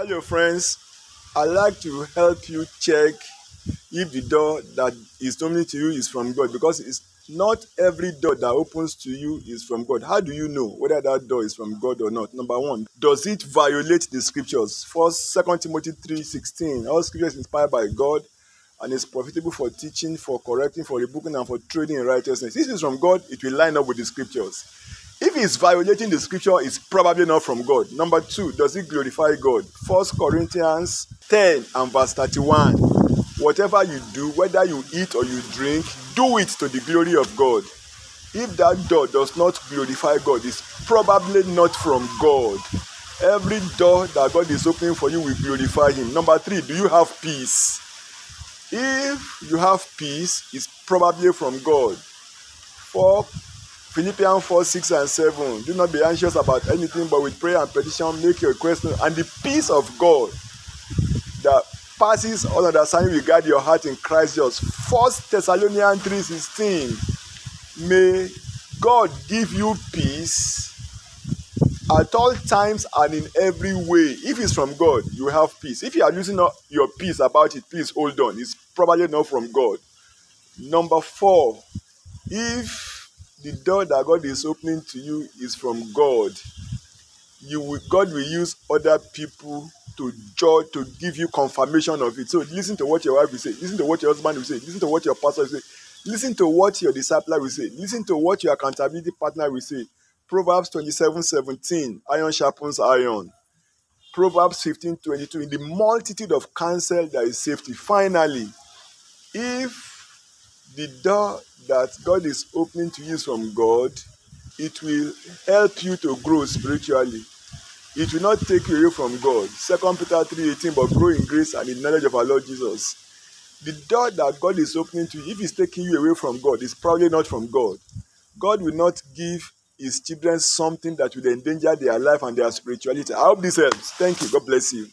Hello, friends. I'd like to help you check if the door that is opening to you is from God because it's not every door that opens to you is from God. How do you know whether that door is from God or not? Number one, does it violate the scriptures? First, Second Timothy three sixteen. All scripture is inspired by God and is profitable for teaching, for correcting, for rebuking, and for training in righteousness. If it's from God, it will line up with the scriptures. If it's violating the scripture, it's probably not from God. Number two, does it glorify God? First Corinthians 10 and verse 31. Whatever you do, whether you eat or you drink, do it to the glory of God. If that door does not glorify God, it's probably not from God. Every door that God is opening for you will glorify Him. Number three, do you have peace? If you have peace, it's probably from God. Four, Philippians 4 6 and 7. Do not be anxious about anything, but with prayer and petition, make your question, and the peace of God that passes all understanding will guide your heart in Christ Jesus. First Thessalonians 3 16. May God give you peace at all times and in every way. If it's from God, you have peace. If you are losing your peace about it, please hold on. It's probably not from God. Number four, if the door that God is opening to you is from God. You will, God will use other people to judge to give you confirmation of it. So listen to what your wife will say, listen to what your husband will say, listen to what your pastor will say, listen to what your discipler will say, listen to what your accountability partner will say. Proverbs 27 17, iron sharpens iron. Proverbs 15 22, in the multitude of counsel there is safety. Finally, if the door that God is opening to you from God, it will help you to grow spiritually. It will not take you away from God. Second Peter 3:18, but grow in grace and in knowledge of our Lord Jesus. The door that God is opening to you, if He's taking you away from God, is probably not from God. God will not give His children something that will endanger their life and their spirituality. I hope this helps. Thank you. God bless you.